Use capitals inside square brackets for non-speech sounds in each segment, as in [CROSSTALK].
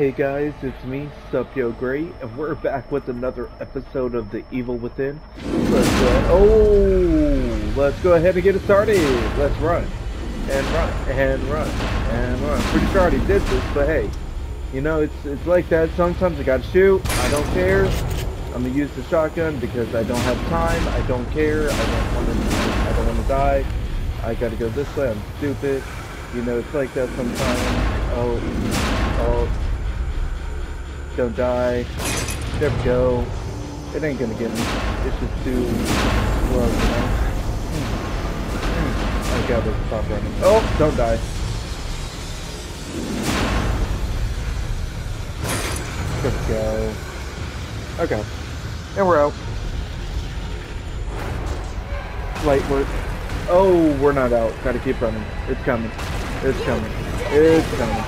Hey guys, it's me, Supyo Gray, and we're back with another episode of The Evil Within. Let's go. Oh, let's go ahead and get it started. Let's run and run and run and run. Pretty sure I already did this, but hey, you know it's it's like that. Sometimes I gotta shoot. I don't care. I'm gonna use the shotgun because I don't have time. I don't care. I don't want to. I don't want to die. I gotta go this way. I'm stupid. You know it's like that sometimes. Oh, oh. Don't die. There we go. It ain't gonna get me. It's just too slow, you know? Hmm. Hmm. I gotta stop running. Oh, don't die. We go. Okay. And we're out. Light work. Oh, we're not out. Gotta keep running. It's coming. It's coming. It's coming.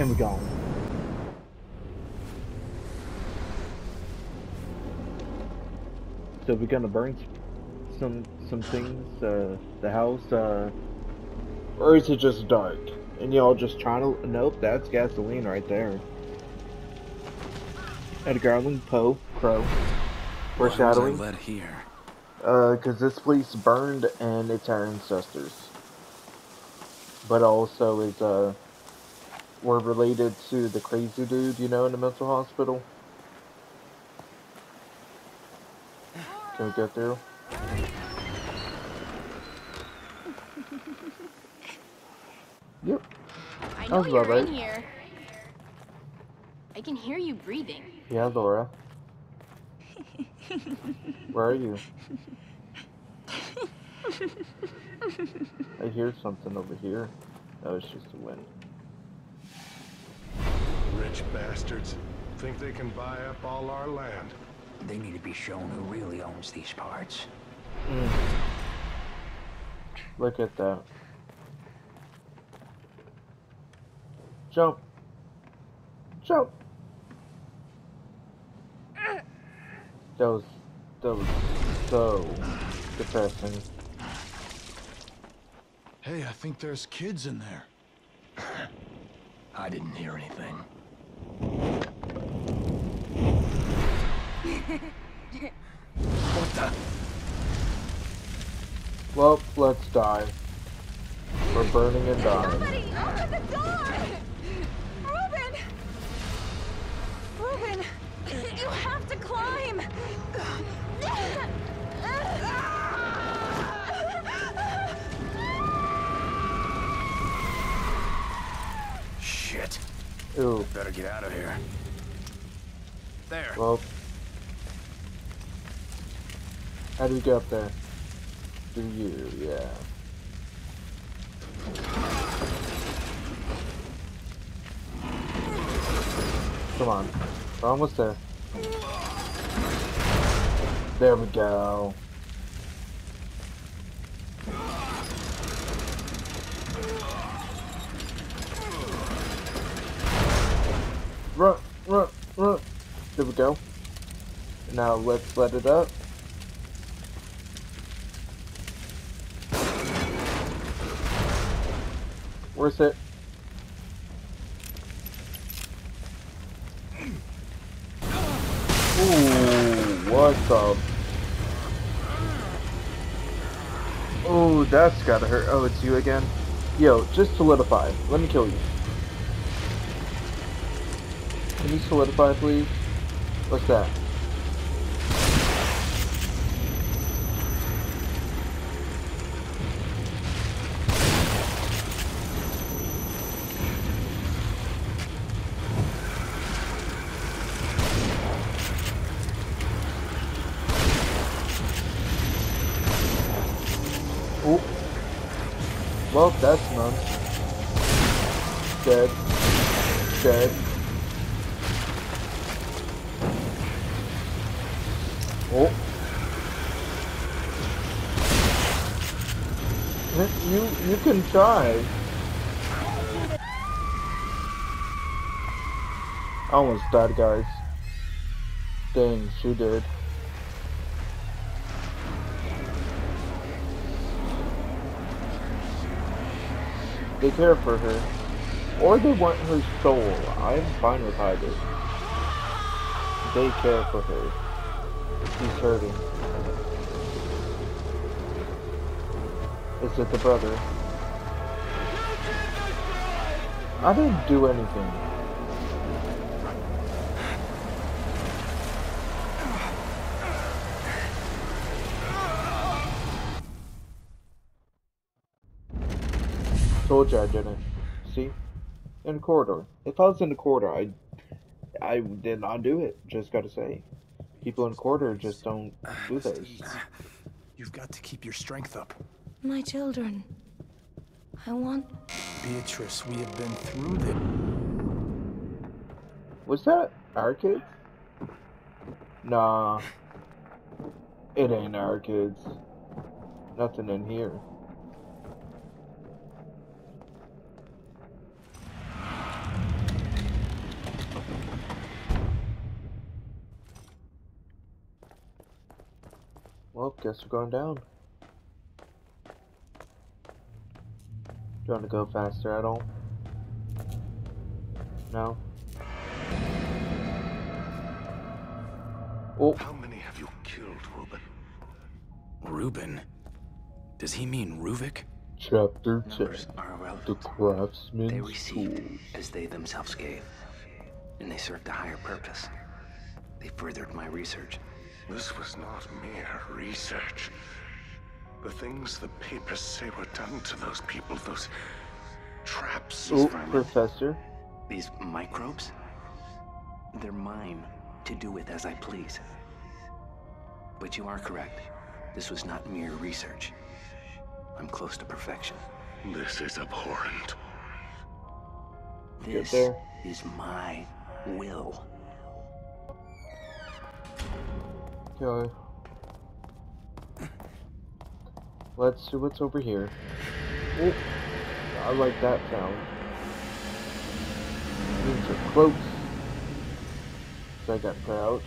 And we gone. So we're gonna burn some some things, uh, the house, uh, or is it just dark? And y'all just trying to? Nope, that's gasoline right there. Edgar Allan Poe, Crow, foreshadowing. led here. Uh, cause this place burned and it's our ancestors. But also is uh, we're related to the crazy dude, you know, in the mental hospital. Can we get through? [LAUGHS] Yep. I know was you're about in right. here. I can hear you breathing. Yeah, Laura. Where are you? I hear something over here. That was just the wind. Rich bastards. Think they can buy up all our land. They need to be shown who really owns these parts. Hmm. Look at that. Jump. Jump. That was that was so depressing. Hey, I think there's kids in there. [LAUGHS] I didn't hear anything. What [LAUGHS] the? Well, let's die. We're burning and dying. Somebody open the door! Ruben! Ruben! You have to climb! Shit. Ooh. Better get out of here. There. Well. How do we get up there? Do you? Yeah. Come on. We're almost there. There we go. Run, run, run. There we go. Now let's let it up. Where's it? Ooh, what the? Oh, that's gotta hurt. Oh, it's you again? Yo, just solidify. Let me kill you. Can you solidify, please? What's that? Well, that's none. Dead. Dead. Oh. You you can try. I almost died, guys. Dang, she did. They care for her. Or they want her soul. I'm fine with either. They care for her. He's hurting. Is it the brother? I didn't do anything. Told you I didn't. See? In the corridor. If I was in the corridor, I I did not do it. Just gotta say. People in the corridor just don't do [SIGHS] this. Steve, You've got to keep your strength up. My children. I want. Beatrice, we have been through this. Was that our kids? Nah. It ain't our kids. Nothing in here. Guess we're going down. Do you want to go faster at all? No? Oh, How many have you killed, Ruben? Ruben? Does he mean Ruvik? chapter 10. Are The irrelevant. Craftsman's They received Tool. as they themselves gave, and they served a higher purpose. They furthered my research. This was not mere research. The things the papers say were done to those people, those traps. Oh. Professor. These microbes, they're mine to do with as I please. But you are correct. This was not mere research. I'm close to perfection. This is abhorrent. This is my will. Okay. Let's see what's over here. Oh, I like that sound. These are close. So I got crouch.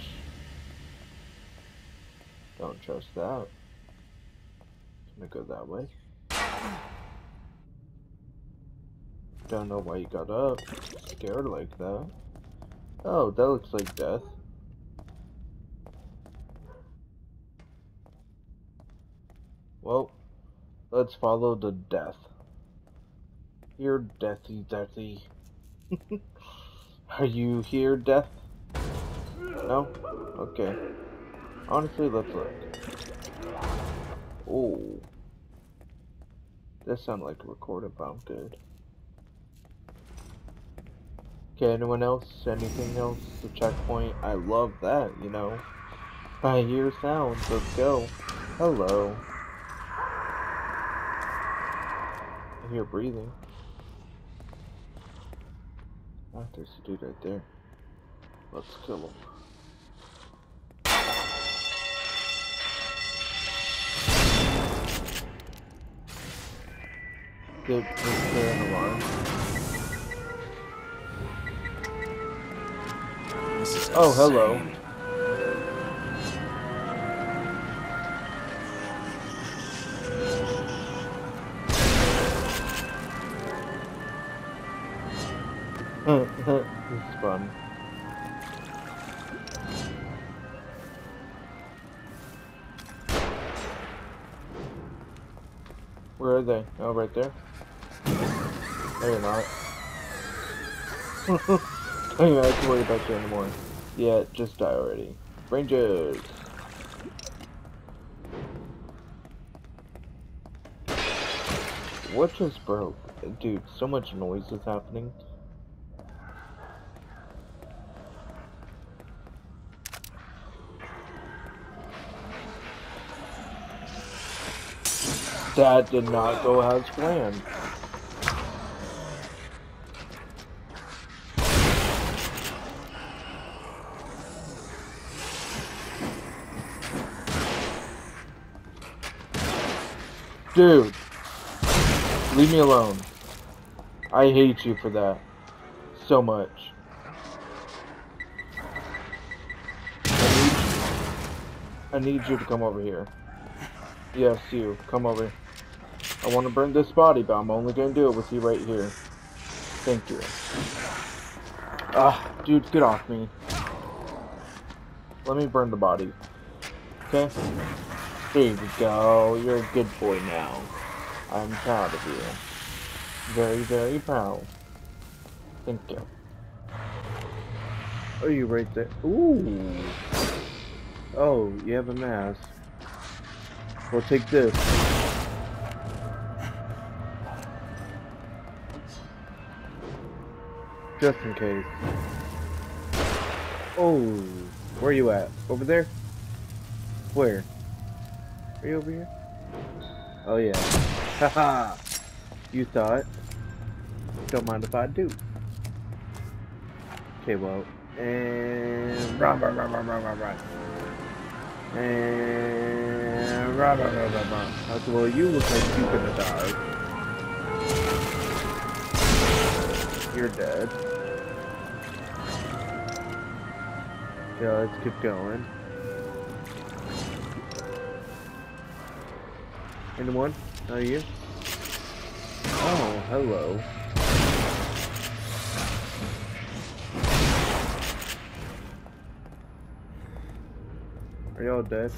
Don't trust that. Gonna go that way. Don't know why you got up. Scared like that. Oh, that looks like death. Well, let's follow the death. Here, deathy, deathy. [LAUGHS] Are you here, death? No? Okay. Honestly, let's look. Oh. That sounded like a recorded, but good. Okay, anyone else? Anything else? The checkpoint? I love that, you know. I hear sounds, let's go. Hello. I hear breathing. Oh, there's a dude right there. Let's kill him. Is there alarm? This is Oh, hello. Fun. Where are they? Oh, right there. You're not. [LAUGHS] I don't have to worry about you anymore. Yeah, just die already. Rangers! What just broke? Dude, so much noise is happening. That did not go as planned. Dude, leave me alone. I hate you for that. So much. I need, you, I need you to come over here. Yes, you. Come over. I want to burn this body, but I'm only going to do it with you right here. Thank you. Ah, dude, get off me. Let me burn the body. Okay? There we go. You're a good boy now. I'm proud of you. Very, very proud. Thank you. Are you right there. Ooh. Oh, you have a mask. We'll take this. Just in case. Oh, where are you at? Over there? Where? Are you over here? Oh yeah. Haha! you thought. Don't mind if I do. Okay, well, and run, run, run, run, run, run, run. And run, run, run, run, run. Well, you look like you're gonna die. You're dead. Yeah, let's keep going. Anyone? Are you? Oh, hello. Are y'all dead?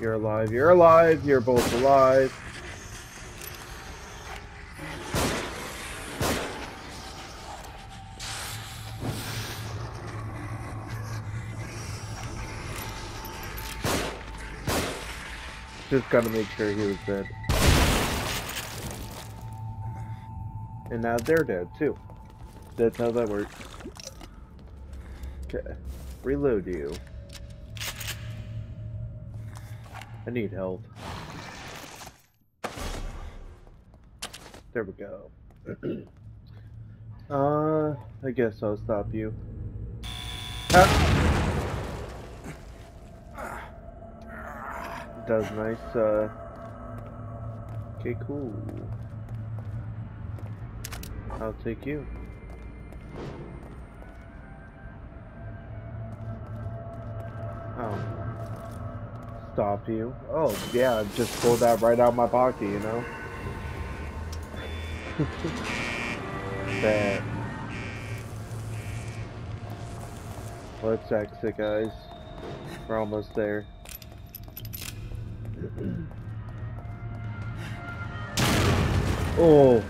You're alive. You're alive. You're both alive. Just gotta make sure he was dead. And now they're dead too. That's how that works. Okay. Reload you. I need help. There we go. [CLEARS THROAT] uh, I guess I'll stop you. Ah. Does nice, uh... Okay, cool. I'll take you. Oh. Stop you. Oh, yeah, I just pulled that right out of my pocket, you know? [LAUGHS] Bad. Let's exit, guys. We're almost there. Oh.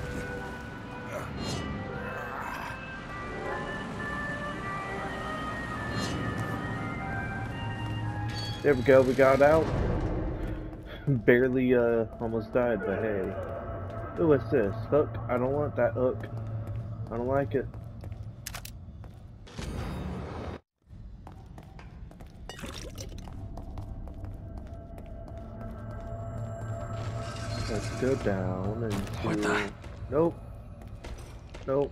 There we go, we got out. Barely, uh, almost died, but hey. Ooh, what's this? Hook? I don't want that hook. I don't like it. Go down into... What the? Nope. Nope.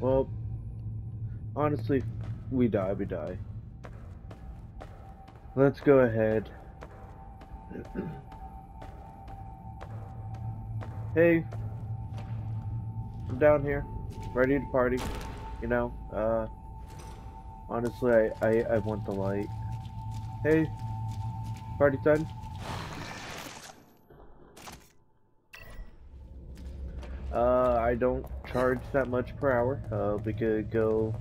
Well, honestly, we die, we die. Let's go ahead. [CLEARS THROAT] hey, I'm down here, ready to party. You know, uh, honestly, I, I, I want the light. Hey, party time. Uh, I don't charge that much per hour. Uh, we could go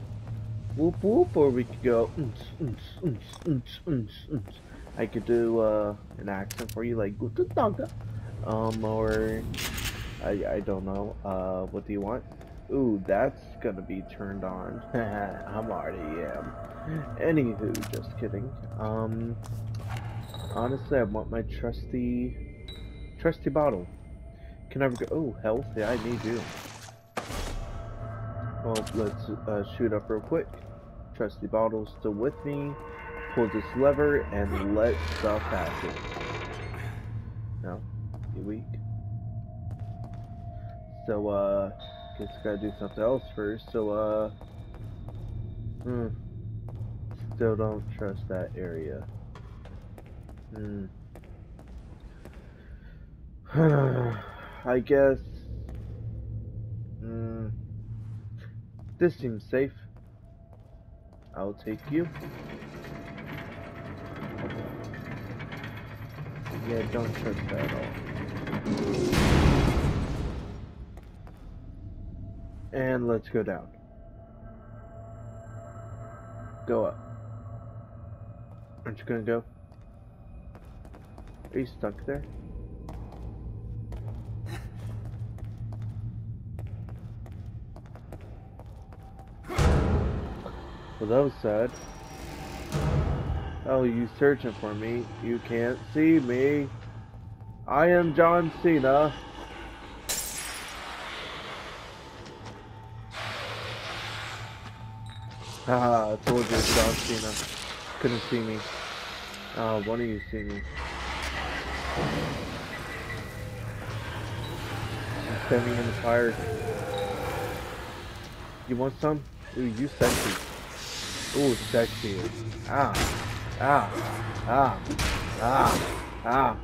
whoop whoop, or we could go I could do uh, an accent for you, like um, or I I don't know. Uh, what do you want? Ooh, that's gonna be turned on. [LAUGHS] I'm already am. Anywho, just kidding. Um, honestly, I want my trusty, trusty bottle. Can never go. Oh, health. Yeah, I need you. Well, let's uh, shoot up real quick. Trusty bottle still with me. Pull this lever and let stuff happen. No, you weak. So, uh, guess I gotta do something else first. So, uh, hmm. Still don't trust that area. Hmm. [SIGHS] [SIGHS] [SIGHS] I guess. Mm, this seems safe. I'll take you. Yeah, don't trust that at all. And let's go down. Go up. Aren't you gonna go? Are you stuck there? Well, that was sad. Oh, you searching for me? You can't see me. I am John Cena. Haha, I told you it's John Cena. Couldn't see me. Oh, one of you see me. I'm standing in the fire. You want some? Ooh, you sexy. Ooh, sexy. Ah, ah, ah, ah, ah.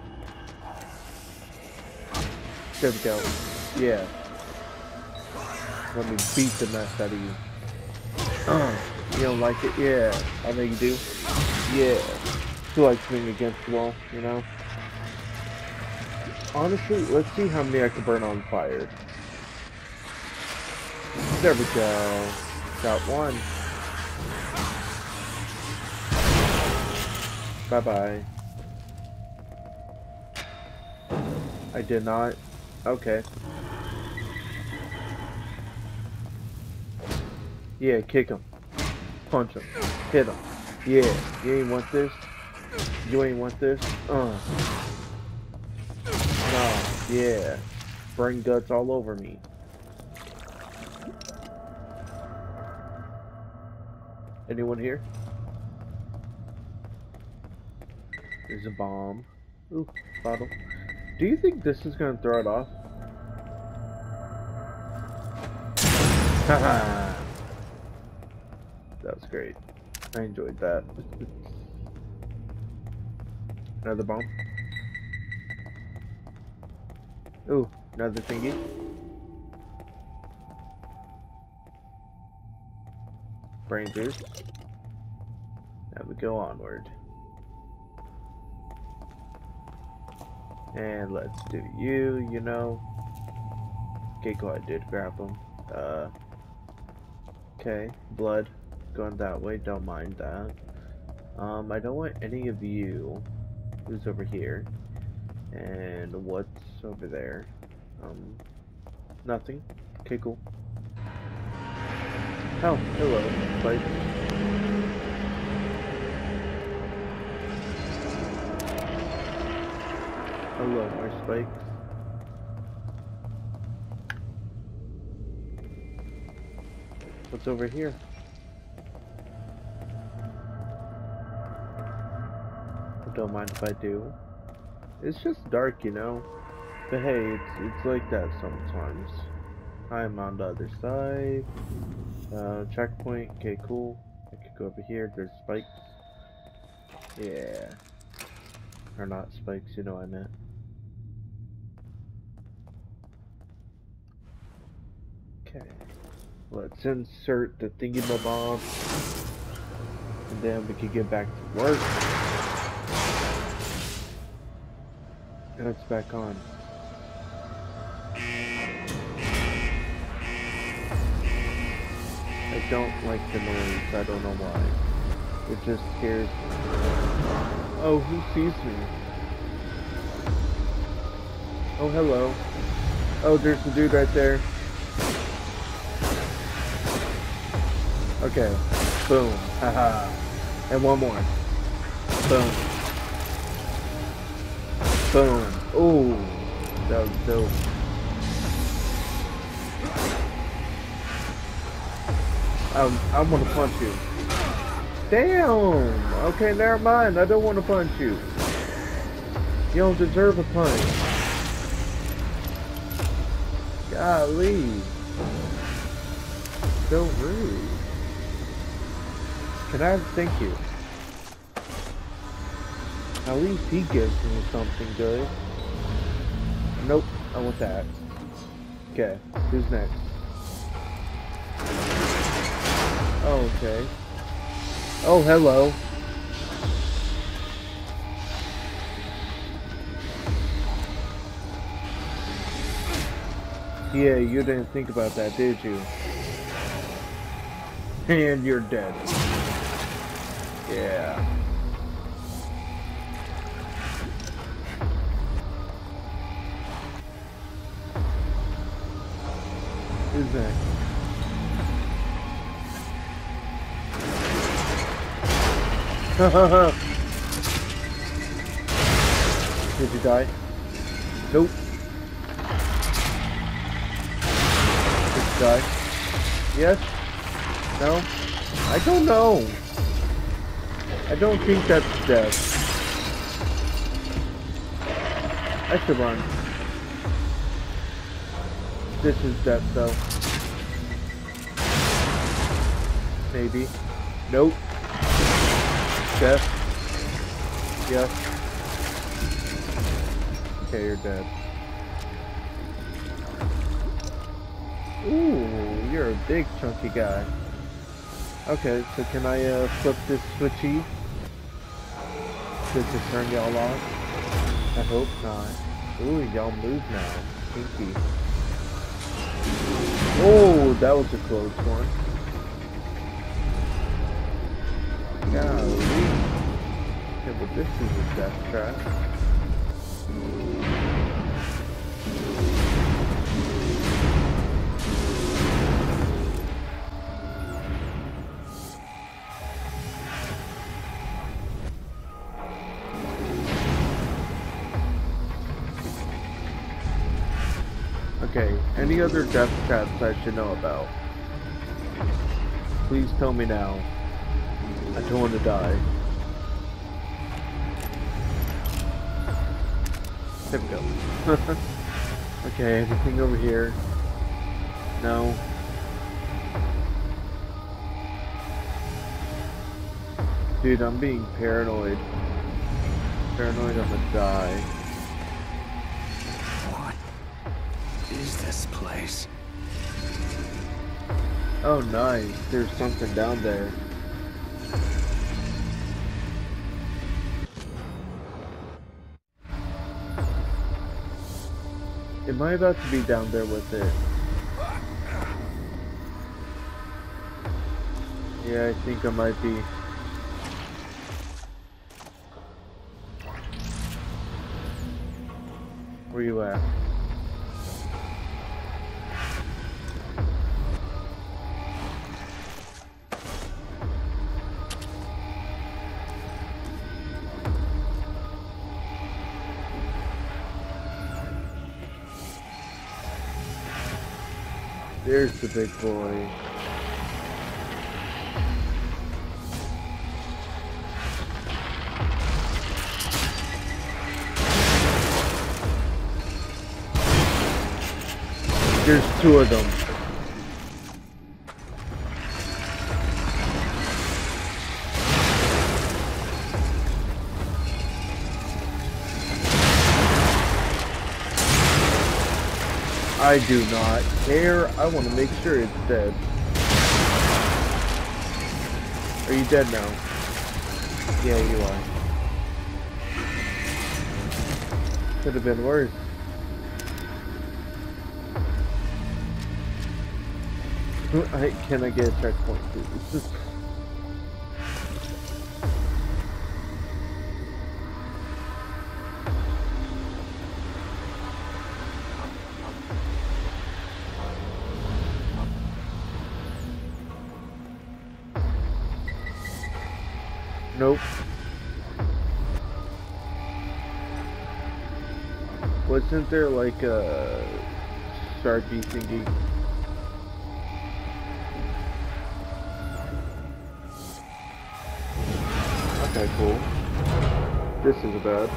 There we go. Yeah. Let me beat the mess out of you. Uh, you don't like it? Yeah. I know you do. Yeah. Who likes being against the wall, you know? Honestly, let's see how many I can burn on fire. There we go. Got one. Bye-bye. I did not. Okay. Yeah, kick him. Punch him. Hit him. Yeah, you ain't want this. You ain't want this. Uh. No, yeah. Brain guts all over me. Anyone here? There's a bomb. Ooh, bottle. Do you think this is gonna throw it off? Haha. [LAUGHS] [LAUGHS] that was great. I enjoyed that. [LAUGHS] Another bomb. Ooh, another thingy. Brain juice. Now we go onward. And let's do you, you know. Okay, go ahead, did grab them. Uh, okay, blood. Going that way, don't mind that. Um, I don't want any of you. Who's over here? And what's over there? Um, nothing. Okay, cool. Oh, hello, Spike. Hello, my spikes. What's over here? Don't mind if I do. It's just dark, you know. But hey, it's it's like that sometimes. I'm on the other side. Uh, checkpoint. Okay, cool. I could go over here. There's spikes. Yeah. Or not spikes, you know what I meant. Let's insert the thingy bob. And then we can get back to work. And it's back on. I don't like the noise, I don't know why. It just scares me. Oh, who sees me? Oh, hello. Oh, there's the dude right there. Okay. Boom. Haha. and one more. Boom. Boom. Ooh. That was dope. Um, I want to punch you. Damn! Okay, never mind. I don't want to punch you. You don't deserve a punch. Golly. So rude. Can I thank you? At least he gives me something good. Nope, I want that. Okay, who's next? Oh, okay. Oh, hello. Yeah, you didn't think about that, did you? [LAUGHS] And you're dead. Yeah. Is that? [LAUGHS] Did you die? Nope. Did you die? Yes? No? I don't know. I don't think that's death. Run. This is death though. Maybe. Nope. Death. Yes. Okay, you're dead. Ooh, you're a big chunky guy. Okay, so can I uh, flip this switchy? To, to turn y'all off? I hope not. Ooh, y'all move now. Pinky. Oh, that was a close one. Golly. Yeah, but this is a death trap. Any other death traps I should know about? Please tell me now. I don't want to die. There we go. [LAUGHS] okay, anything over here? No. Dude, I'm being paranoid. Paranoid I'm gonna die. Is this place? Oh nice, there's something down there. Am I about to be down there with it? Yeah, I think I might be. Where you at? There's the big boy. There's two of them. I do not care. I want to make sure it's dead. Are you dead now? Yeah, you are. Could have been worse. [LAUGHS] I, can I get a checkpoint, please? [LAUGHS] Wasn't there like uh, a Sharpie thingy? Okay, cool. This is bad.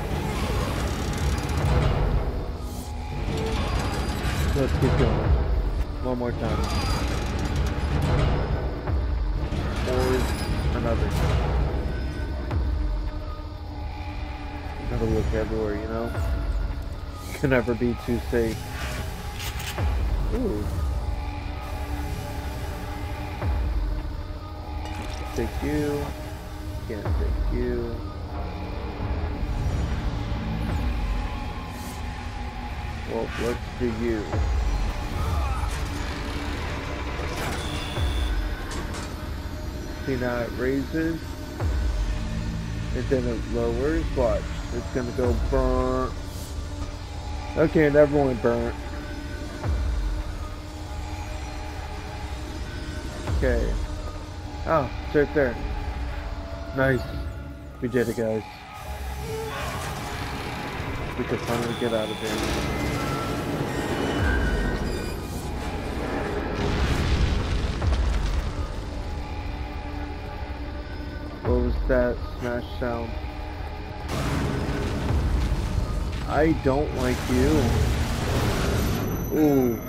Let's keep going. One more time. Or another. Gotta look everywhere, you know? Can never be too safe. Ooh. Take you. Can't take you. Well, let's do you. See now it raises. And then it lowers. Watch. It's gonna go burn. Okay, never went burnt. Okay. Oh, it's right there. Nice. We did it, guys. We could finally get out of here. What was that smash sound? I don't like you. Ooh.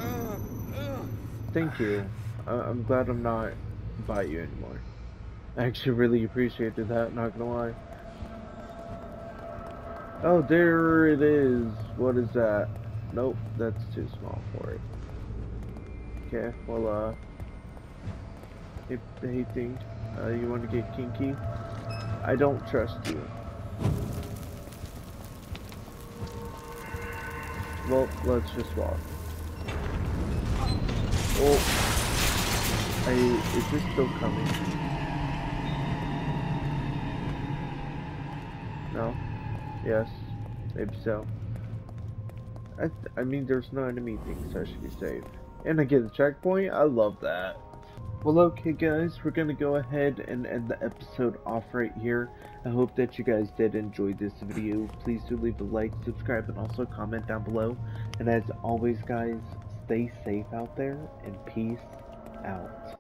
Thank you. I I'm glad I'm not by you anymore. I actually really appreciated that, not gonna lie. Oh, there it is. What is that? Nope, that's too small for it. Okay, well, uh... Hey, hey thing, uh, you want to get kinky? I don't trust you. Well, let's just walk. Oh. I, is this still coming? No? Yes. Maybe so. I, I mean, there's no enemy things, so I should be safe. And I get a checkpoint? I love that. Well, okay guys, we're gonna go ahead and end the episode off right here. I hope that you guys did enjoy this video. Please do leave a like, subscribe, and also comment down below. And as always guys, stay safe out there, and peace out.